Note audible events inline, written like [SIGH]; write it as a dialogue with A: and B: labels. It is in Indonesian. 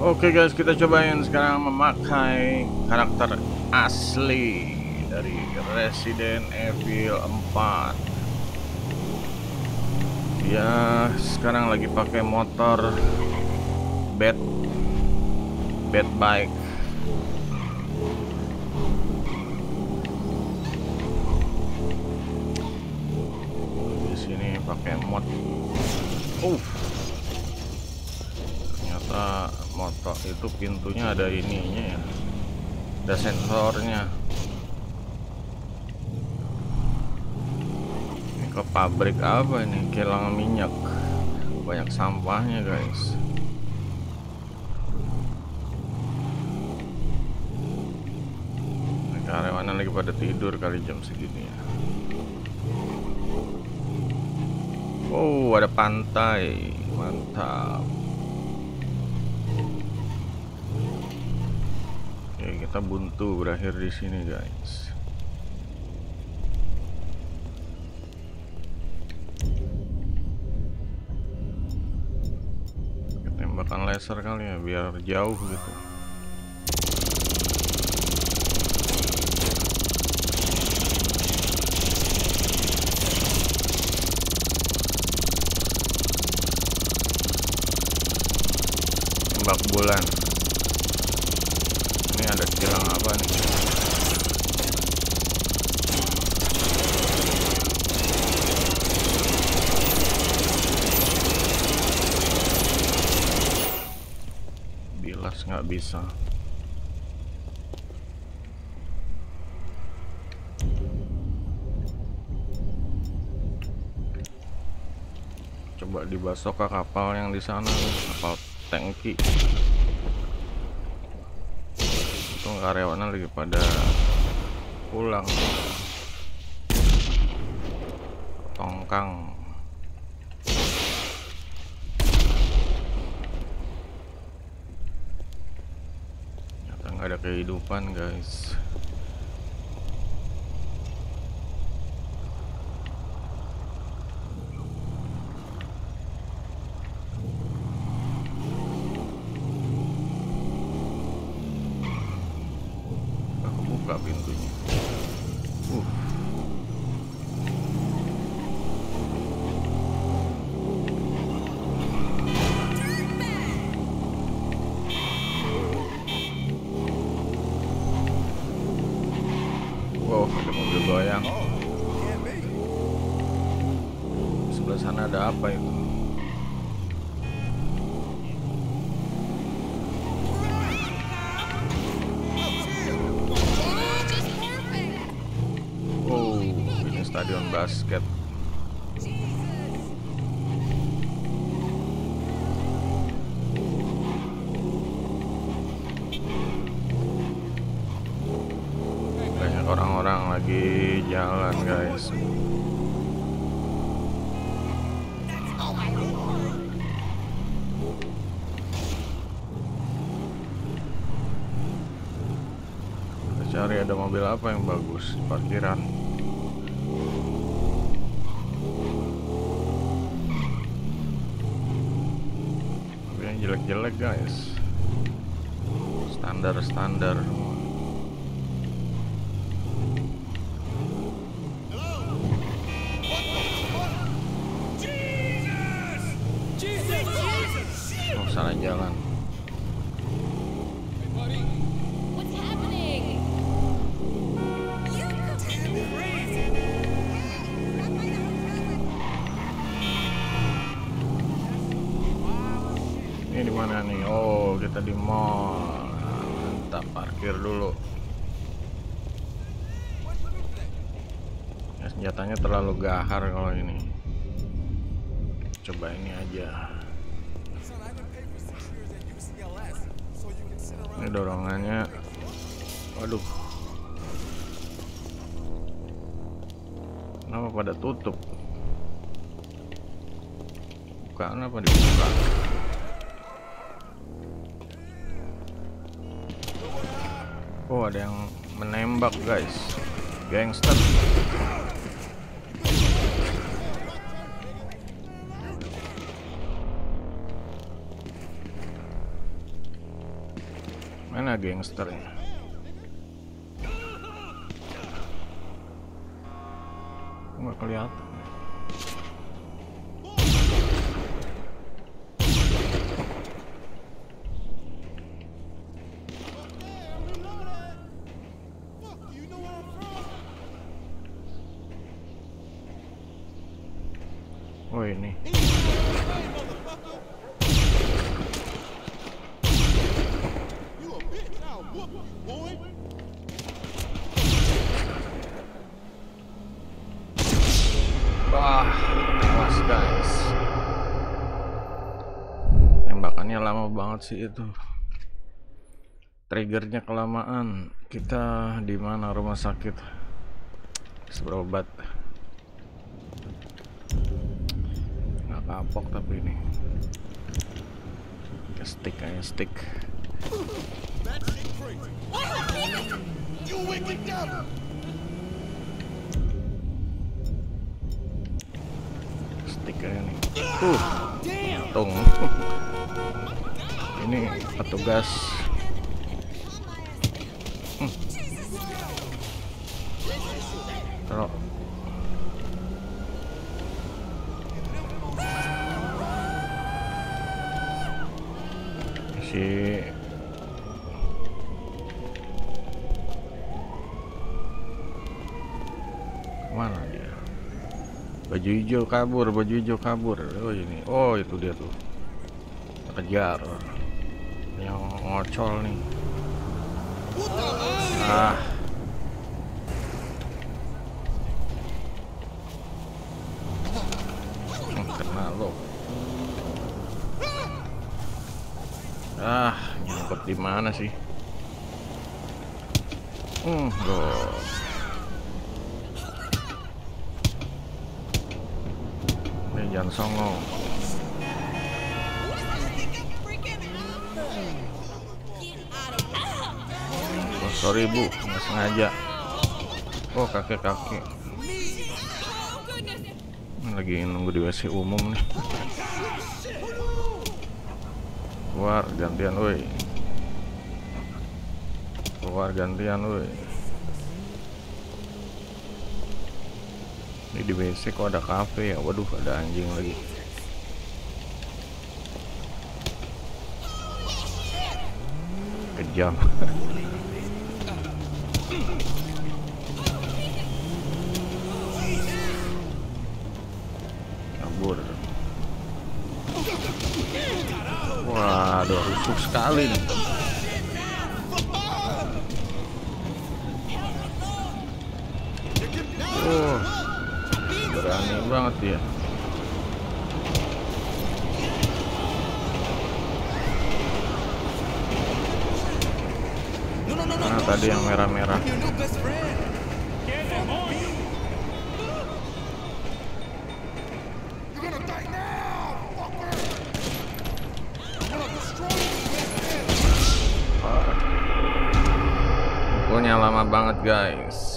A: Oke guys, kita cobain sekarang memakai karakter asli dari Resident Evil 4. Ya, sekarang lagi pakai motor bed bed bike. Di sini pakai mod. Uh. Ternyata motor itu pintunya ada ininya ya. Ada sensornya. Ini ke pabrik apa ini? Kilang minyak. Banyak sampahnya, guys. Karyawannya lagi pada tidur kali jam segini ya. Oh, ada pantai. Mantap. Oke, kita buntu berakhir di sini, guys. Tembakan laser kali ya, biar jauh gitu. Bulan. Ada kilang apa nih? Bilas nggak bisa. Coba dibasok ke kapal yang di sana, kapal tangki. Itu karyawannya lagi pada pulang. Tongkang. Ternyata nggak ada kehidupan guys. Basket. Banyak orang-orang lagi jalan, guys. Cari ada mobil apa yang bagus parkiran. Jelek-jelek guys. Standar-standar semua. Di mall. Mantap, parkir dulu. Ya, senjatanya terlalu gahar kalau ini. Coba ini aja. Ini dorongannya. Waduh. Kenapa pada tutup? Bukaan apa dibuka? Oh ada yang menembak guys Gangster Mana gangsternya? Nggak kelihatan. Oh ini. Wah, guys. Tembakannya lama banget sih itu. Triggernya kelamaan. Kita di mana rumah sakit? Bisa kapok tapi ini. Kayak stick kayak stick. Stick kayak nih. Uh, tung. [LAUGHS] ini petugas. Si Mana dia? Baju hijau kabur, baju hijau kabur. Oh ini. Oh, itu dia tuh. Kejar. Yang ngocol nih. Ah. Hmm, Kena lo. Ah, nyangkut di mana sih? Hmm, loh. Eh, jangan songong. Oh, sorry bu, nggak sengaja. Oh kakek-kakek. Lagi nunggu di WC umum nih. Keluar gantian woi. Keluar gantian woi. Ini di WC kok ada kafe ya? Waduh, ada anjing lagi. Kejam. [LAUGHS] Kabur. Rusuk sekali nih. Oh, berani banget dia. Mana tadi yang merah-merah? Guys.